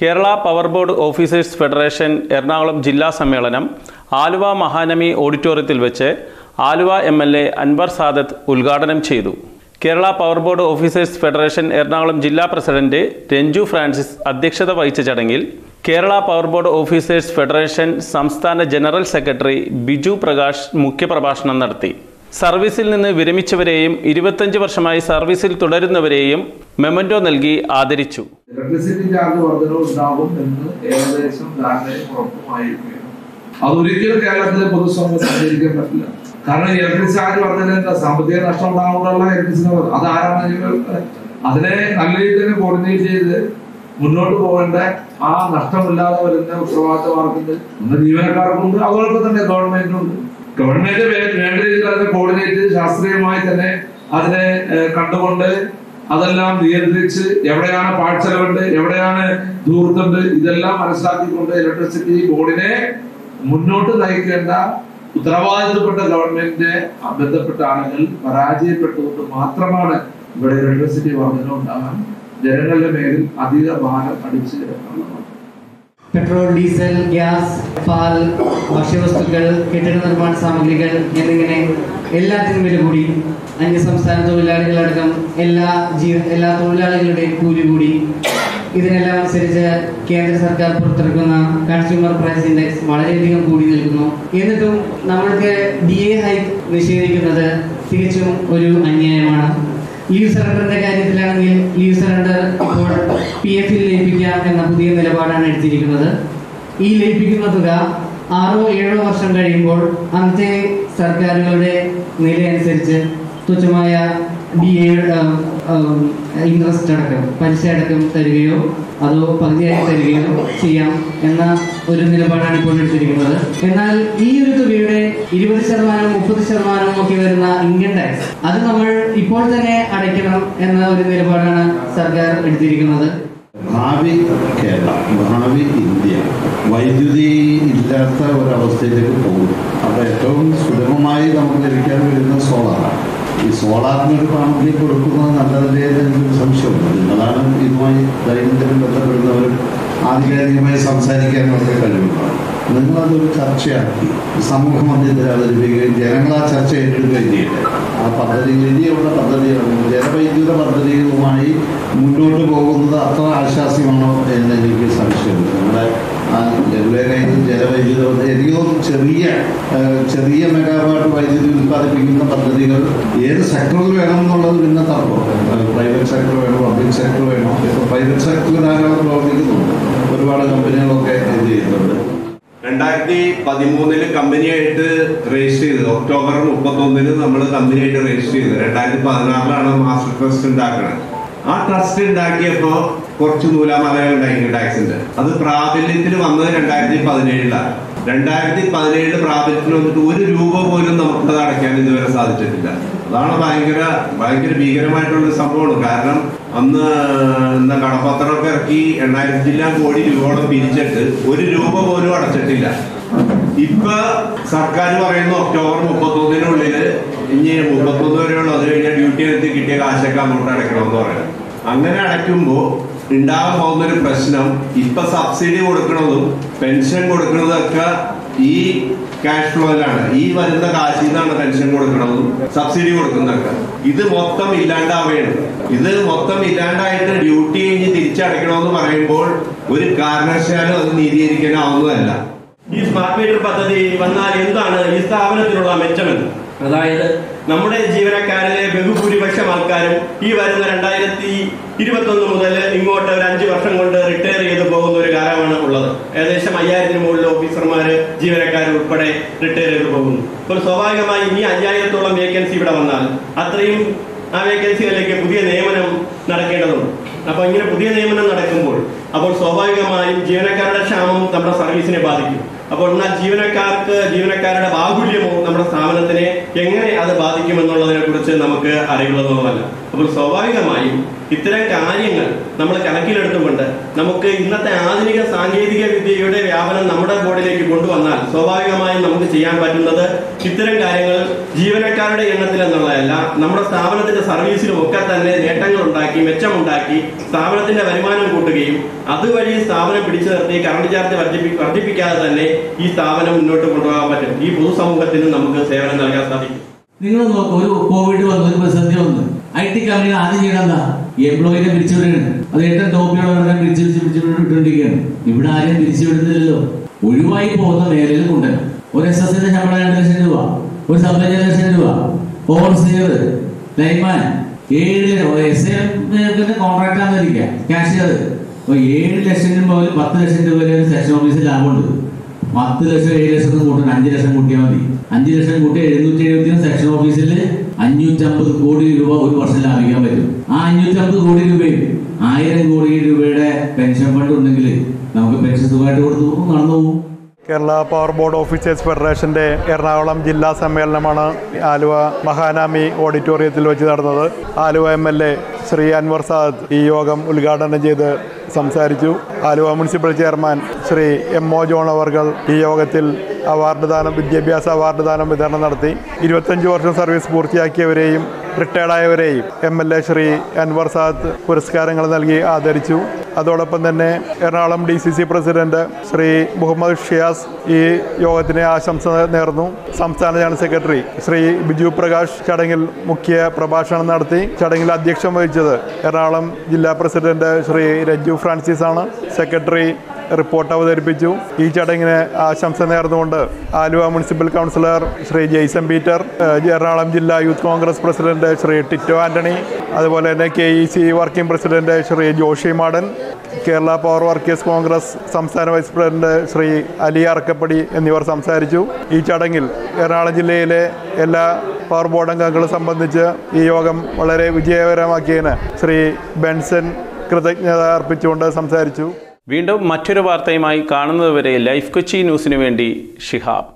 Kerala power board officers federation Ernakulam ജില്ലാ സമ്മേളനം ആലുവ മഹാനമി ഓഡിറ്റോറിയത്തിൽ വെച്ച് Aluva M L A Anwar Sadath ഉദ്ഘാടനം ചെയ്തു. Kerala power board officers federation Ernakulam ജില്ലാ പ്രസിഡന്റ് രഞ്ജു ഫ്രാൻസിസ് അധ്യക്ഷത വഹിച്ച ചടങ്ങിൽ Kerala power board officers federation സംസ്ഥാന ജനറൽ സെക്രട്ടറി ബിജു പ്രകാശ് മുഖ്യപ്രഭാഷണം നടത്തി. സർവീസിൽ നിന്ന് വിരമിച്ചവരെയും ഇരുപത്തഞ്ച് വർഷമായി സർവീസിൽ തുടരുന്നവരെയും മെമന്റോ നൽകി ആദരിച്ചു. ഇലക്ട്രിസിറ്റി അതൊരിക്കലും കേരളത്തിലെ പൊതുസമൂഹം അംഗീകരിക്കാൻ പറ്റില്ല. കാരണം ഇലക്ട്രിക് ചാർജ് എന്താ? സാമ്പത്തിക നഷ്ടം ഉണ്ടാകാനുള്ള ഇലക്ട്രിസിറ്റി അത് ആരാണ് അതിനെ നല്ല രീതിയിൽ തന്നെ കോർഡിനേറ്റ് ചെയ്ത് മുന്നോട്ട് പോകേണ്ട ആ നഷ്ടമില്ലാതെ വരുന്ന ഉത്തരവാദിത്തമാർക്കുണ്ട് ജീവനക്കാർക്കുണ്ട്. അതോടൊപ്പം തന്നെ ഗവൺമെന്റിനുണ്ട് ഗവൺമെന്റ് വേണ്ട രീതിയിൽ അതിനെ കോർഡിനേറ്റ് ശാസ്ത്രീയമായി തന്നെ അതിനെ കണ്ടുകൊണ്ട് അതെല്ലാം നിയന്ത്രിച്ച് എവിടെയാണ് പാഴ്ചെലവുണ്ട് എവിടെയാണ് ദൂർത്തുണ്ട് ഇതെല്ലാം മനസ്സിലാക്കിക്കൊണ്ട് ഇലക്ട്രിസിറ്റി ബോർഡിനെ മുന്നോട്ട് നയിക്കേണ്ട ഉത്തരവാദിത്തപ്പെട്ട ഗവൺമെന്റിന്റെ ബന്ധപ്പെട്ട ആളുകൾ പരാജയപ്പെട്ടുകൊണ്ട് മാത്രമാണ് ഇവിടെ ഇലക്ട്രിസിറ്റി വർധന ഉണ്ടാകാൻ ജനങ്ങളുടെ മേലിൽ അധിക ഭാരം അടിച്ചു കിടക്കുന്നത്. പെട്രോൾ ഡീസൽ ഗ്യാസ് പാൽ ഭക്ഷ്യവസ്തുക്കൾ കെട്ടിട നിർമ്മാണ സാമഗ്രികൾ എന്നിങ്ങനെ എല്ലാത്തിനും വില കൂടി. അന്യ സംസ്ഥാന തൊഴിലാളികളടക്കം എല്ലാ ജീവ എല്ലാ തൊഴിലാളികളുടെയും കൂലി കൂടി. ഇതിനെല്ലാം അനുസരിച്ച് കേന്ദ്ര സർക്കാർ പുറത്തിറക്കുന്ന കൺസ്യൂമർ പ്രൈസ് ഇൻഡെക്സ് വളരെയധികം കൂടി നിൽക്കുന്നു. എന്നിട്ടും നമ്മൾക്ക് ഡി എ ഹൈക്ക് നിഷേധിക്കുന്നത് തികച്ചും ഒരു അന്യായമാണ്. ലീവ് സറണ്ടറിന്റെ കാര്യത്തിലാണെങ്കിൽ ലീവ് സറണ്ടർ ഇപ്പോൾ പി എഫിൽ ലയിപ്പിക്കാം എന്ന പുതിയ നിലപാടാണ് എടുത്തിരിക്കുന്നത്. ഈ ലയിപ്പിക്കുന്ന തുക ആറോ ഏഴോ വർഷം കഴിയുമ്പോൾ അന്നത്തെ സർക്കാരുകളുടെ നിലയനുസരിച്ച് തുച്ഛമായ ഡി എ ഇൻട്രസ്റ്റ് അടക്കം. പലിശ അടക്കം തരികയോ അതോ പകുതിയായി തരികയോ ചെയ്യാം എന്ന ഒരു നിലപാടാണ് ഇപ്പോൾ എടുത്തിരിക്കുന്നത്. എന്നാൽ ഈ ഒരു തുകയുടെ ഇരുപത് ശതമാനം മുപ്പത് ശതമാനം ഒക്കെ വരുന്ന ഇൻകം ടാക്സ് അത് നമ്മൾ ഇപ്പോൾ തന്നെ അടയ്ക്കണം എന്ന ഒരു നിലപാടാണ് സർക്കാർ എടുത്തിരിക്കുന്നത്. ഭാവി കേരള ഭാവി ഇന്ത്യ വൈദ്യുതി ഇല്ലാത്ത ഒരവസ്ഥയിലേക്ക് പോകും അപ്പോൾ ഏറ്റവും സുലഭമായി നമുക്ക് ലഭിക്കാൻ വരുന്ന സോളാറാണ് ഈ സോളാറിന് ഒരു പ്രാമുഖ്യം കൊടുക്കുന്നത് നല്ലതല്ലേ എന്നൊരു സംശയമുണ്ട് നിങ്ങളാണ് ഇതുമായി ദൈനംദിനം ബന്ധപ്പെടുന്നവരും ആധികാരികമായി സംസാരിക്കാനൊക്കെ കഴിവുണ്ടാവും നിങ്ങളതൊരു ചർച്ചയാക്കി. സമൂഹ മധ്യത്തിൽ അവതരിപ്പിക്കുകയും ജനങ്ങൾ ആ ചർച്ച ഏറ്റെടുക്കുകയും ചെയ്യട്ടെ. ആ പദ്ധതി വലിയുള്ള പദ്ധതിയാണ്. ജലവൈദ്യുത പദ്ധതികളുമായി മുന്നോട്ട് പോകുന്നത് അത്ര ആശ്വാസ്യമാണോ എന്ന് എനിക്ക് സംശയമുണ്ട് ജലവൈദ്യുത പദ്ധതി എനിക്ക് ചെറിയ ചെറിയ മെഗാവാട്ട് വൈദ്യുതി ഉൽപ്പാദിപ്പിക്കുന്ന പദ്ധതികൾ ഏത് സെക്ടറിൽ വേണം എന്നുള്ളത് പിന്നെ തർക്കം. പ്രൈവറ്റ് സെക്ടർ വേണോ പബ്ലിക് സെക്ടർ വേണോ? ഇപ്പോൾ പ്രൈവറ്റ് സെക്ടറിൽ ധാരാളം പ്രവർത്തിക്കുന്നുണ്ട്. ഒരുപാട് കമ്പനികളൊക്കെ ഇത് ചെയ്യുന്നുണ്ട്. രണ്ടായിരത്തി പതിമൂന്നിൽ കമ്പനിയായിട്ട് രജിസ്റ്റർ ചെയ്തത്. ഒക്ടോബർ മുപ്പത്തൊന്നിന് നമ്മൾ കമ്പനിയായിട്ട് രജിസ്റ്റർ ചെയ്തത്. രണ്ടായിരത്തി പതിനാറിലാണ് മാസ്റ്റർ ട്രസ്റ്റ് ഉണ്ടാക്കുന്നത് ആ ട്രസ്റ്റ് ഉണ്ടാക്കിയപ്പോ കുറച്ച് നൂലാമലകൾ ഉണ്ടായി ടാക്സിന്റെ അത് പ്രാബല്യത്തിൽ വന്നത് രണ്ടായിരത്തി പതിനേഴിലാണ് രണ്ടായിരത്തി പതിനേഴിൽ പ്രാബല്യത്തിൽ വന്നിട്ട് ഒരു രൂപ പോലും നമുക്കത് അടയ്ക്കാൻ ഇതുവരെ സാധിച്ചിട്ടില്ല. അതാണ് ഭയങ്കര ഭയങ്കര ഭീകരമായിട്ടുള്ള സംഭവമാണ്. കാരണം അന്ന് എന്താ കടപ്പത്രമൊക്കെ ഇറക്കി എണ്ണായിരത്തി ജില്ലാ കോടി രൂപയോളം പിരിച്ചിട്ട് ഒരു രൂപ പോലും അടച്ചിട്ടില്ല. ഇപ്പൊ സർക്കാർ പറയുന്നു ഒക്ടോബർ മുപ്പത്തൊന്നിനുള്ളിൽ ഇനി മുപ്പത്തൊന്ന് വരെയുള്ള. അത് കഴിഞ്ഞാൽ ഡ്യൂട്ടി എടുത്ത് കിട്ടിയ കാശൊക്കെ അങ്ങോട്ട് അടയ്ക്കണമെന്ന് പറയാം അങ്ങനെ അടയ്ക്കുമ്പോ ഉണ്ടാകാൻ പോകുന്ന ഒരു പ്രശ്നം ഇപ്പൊ സബ്സിഡി കൊടുക്കണതും പെൻഷൻ കൊടുക്കുന്നതൊക്കെ ഈ ക്യാഷ് ഫ്ലോയിലാണ് ഈ വരുന്ന കാശിൽ നിന്നാണ് പെൻഷൻ കൊടുക്കണതും സബ്സിഡി കൊടുക്കുന്നതൊക്കെ. ഇത് മൊത്തം ഇല്ലാണ്ടാവുകയാണ്. ഇത് മൊത്തം ഇല്ലാണ്ടായിട്ട് ഡ്യൂട്ടി കഴിഞ്ഞ് തിരിച്ചടയ്ക്കണമെന്ന് പറയുമ്പോൾ ഒരു കാരണവശാലും അത് നീതീകരിക്കാനാവുന്നതല്ല. ഈ സ്മാർട്ട് മീറ്റർ പദ്ധതി വന്നാൽ എന്താണ് ഈ സ്ഥാപനത്തിനുള്ള മെച്ചമെന്ന്? അതായത് നമ്മുടെ ജീവനക്കാരിലെ ബഹുഭൂരിപക്ഷം ആൾക്കാരും ഈ വരുന്ന രണ്ടായിരത്തി ഇരുപത്തൊന്ന് മുതൽ ഇങ്ങോട്ട് ഒരു അഞ്ച് വർഷം കൊണ്ട് റിട്ടയർ ചെയ്ത് പോകുന്ന ഒരു കാലമാണ് ഉള്ളത്. ഏകദേശം അയ്യായിരത്തിന് മുകളിൽ ഓഫീസർമാര് ജീവനക്കാർ ഉൾപ്പെടെ റിട്ടയർ ചെയ്ത് പോകുന്നു. അപ്പോൾ സ്വാഭാവികമായി ഇനി അയ്യായിരത്തോളം വേക്കൻസി ഇവിടെ വന്നാൽ അത്രയും ആ വേക്കൻസികളിലേക്ക് പുതിയ നിയമനം നടക്കേണ്ടതുണ്ട്. അപ്പൊ ഇങ്ങനെ പുതിയ നിയമനം നടക്കുമ്പോൾ അപ്പോൾ സ്വാഭാവികമായും ജീവനക്കാരുടെ ക്ഷാമം നമ്മുടെ സർവീസിനെ ബാധിക്കും. അപ്പോൾ എന്നാൽ ജീവനക്കാർക്ക് ജീവനക്കാരുടെ ബാഹുല്യമോ നമ്മുടെ സ്ഥാപനത്തിനെ എങ്ങനെ അത് ബാധിക്കുമെന്നുള്ളതിനെ കുറിച്ച് നമുക്ക് അറിവുള്ളതൊന്നുമല്ല. അപ്പോൾ സ്വാഭാവികമായും ഇത്തരം കാര്യങ്ങൾ നമ്മൾ കണക്കിലെടുത്തുകൊണ്ട് നമുക്ക് ഇന്നത്തെ ആധുനിക സാങ്കേതിക വിദ്യയുടെ വ്യാപനം നമ്മുടെ ബോർഡിലേക്ക് കൊണ്ടുവന്നാൽ സ്വാഭാവികമായും നമുക്ക് ചെയ്യാൻ പറ്റുന്നത് ഇത്തരം കാര്യങ്ങൾ ജീവനക്കാരുടെ എണ്ണത്തിൽ എന്നുള്ളതല്ല നമ്മുടെ സ്ഥാപനത്തിന്റെ സർവീസിലും ഒക്കെ തന്നെ നേട്ടങ്ങൾ ഉണ്ടാക്കി മെച്ചമുണ്ടാക്കി സ്ഥാപനത്തിന്റെ വരുമാനം കൂട്ടുകയും അതുവഴി സ്ഥാപനം പിടിച്ചു നിർത്തി കറണ്ട് ചാർജ് വർദ്ധിപ്പി- വർദ്ധിപ്പിക്കാതെ തന്നെ ഈ സ്ഥാപനം മുന്നോട്ട് കൊണ്ടുപോകാൻ പറ്റും. ഈ പൊതുസമൂഹത്തിനും നമുക്ക് സേവനം നൽകാൻ സാധിക്കും. നിങ്ങൾ നോക്കൂ ഒരു കോവിഡ് വന്നു ഒരു പ്രതിസന്ധി വന്നു. ഐ ടി കമ്പനികൾ ആദ്യം ചെയ്യണമെന്നാ എംപ്ലോയിനെ പിരിച്ചുവിടുകയാണ് അത് ഏറ്റവും ടോപ്പിയുള്ളവരെ പിരിച്ചു പിരിച്ച് പിരിച്ചു വിട്ടുകൊണ്ടിരിക്കുകയാണ്. ഇവിടെ ആരെയും പിരിച്ചുവിടുന്നില്ലല്ലോ. ഒഴിവായി പോകുന്ന മേഖലയിൽ കൊണ്ടുവരണം ഒരു എസ് എസിന്റെ ശമ്പളം രണ്ട് ലക്ഷം രൂപ ഒരു സബ് ലക്ഷം രൂപ. ഓവർസിയർ ലൈൻമാൻ ഏഴ് എസ് എ കോൺട്രാക്ട് ആണെന്നിരിക്കുക ക്യാഷിയർ അപ്പൊ ഏഴ് ലക്ഷം മുതൽ പത്ത് ലക്ഷം രൂപ വരെ സെക്ഷൻ ഓഫീസിൽ ലാഭമുണ്ട്. പത്ത് ലക്ഷം ഏഴ് ലക്ഷം കൂട്ടി കൂട്ടണം അഞ്ച് ലക്ഷം കൂട്ടിയാൽ മതി. അഞ്ച് ലക്ഷം കൂട്ടി എഴുന്നൂറ്റി എഴുപത്തി സെക്ഷൻ ഓഫീസിൽ അഞ്ഞൂറ്റമ്പത് കോടി രൂപ ഒരു വർഷം ലാഭിക്കാൻ പറ്റും. ആ അഞ്ഞൂറ്റമ്പത് കോടി രൂപയും ആയിരം കോടി രൂപയുടെ പെൻഷൻ ഫണ്ട് ഉണ്ടെങ്കിൽ നമുക്ക് പെൻഷൻ സുഖമായിട്ട് കൊടുത്തു നടന്നു പോകും. കേരള പവർ ബോർഡ് ഓഫീസേഴ്സ് ഫെഡറേഷന്റെ എറണാകുളം ജില്ലാ സമ്മേളനമാണ് ആലുവ മഹാനാമി ഓഡിറ്റോറിയത്തിൽ വെച്ച് നടന്നത്. Aluva M L A Shri Anwar Sad ഈ യോഗം ഉദ്ഘാടനം ചെയ്ത് സംസാരിച്ചു. Aluva municipal chairman Shri M O John അവർകൾ ഈ യോഗത്തിൽ അവാർഡ് ദാനം വിദ്യാഭ്യാസ അവാർഡ് ദാനം വിതരണം നടത്തി. ഇരുപത്തഞ്ച് വർഷം സർവീസ് പൂർത്തിയാക്കിയവരെയും റിട്ടയർഡായവരെയും M L A Shri Anwar Sad പുരസ്കാരങ്ങൾ നൽകി ആദരിച്ചു. അതോടൊപ്പം തന്നെ Ernakulam D C C president Shri Muhammad Shiyas ഈ യോഗത്തിന് ആശംസ നേർന്നു. സംസ്ഥാന ജനറൽ സെക്രട്ടറി ശ്രീ ബിജു പ്രകാശ് ചടങ്ങിൽ മുഖ്യ പ്രഭാഷണം നടത്തി ചടങ്ങിൽ അധ്യക്ഷം വഹിച്ചത് എറണാകുളം ജില്ലാ പ്രസിഡന്റ് ശ്രീ രഞ്ജു ഫ്രാൻസിസ് ആണ് സെക്രട്ടറി റിപ്പോർട്ട് അവതരിപ്പിച്ചു. ഈ ചടങ്ങിന് ആശംസ നേർന്നുകൊണ്ട് Aluva municipal councillor Shri Jason Peter Ernakulam ജില്ലാ youth Congress president Shri Tito Antony അതുപോലെ തന്നെ K E C working president Shri Joshi Madan Kerala power workers Congress സംസ്ഥാന വൈസ് പ്രസിഡന്റ് ശ്രീ അലി അറക്കപ്പടി എന്നിവർ സംസാരിച്ചു. ഈ ചടങ്ങിൽ എറണാകുളം ജില്ലയിലെ എല്ലാ പവർ ബോർഡ് അംഗങ്ങളും സംബന്ധിച്ച് ഈ യോഗം വളരെ വിജയകരമാക്കിയതിന് ശ്രീ ബെൻസൺ കൃതജ്ഞത അർപ്പിച്ചുകൊണ്ട് സംസാരിച്ചു. വീണ്ടും മറ്റൊരു വാർത്തയുമായി കാണുന്നതുവരെ ലൈഫ് കൊച്ചി ന്യൂസിനു വേണ്ടി ഷിഹാബ്.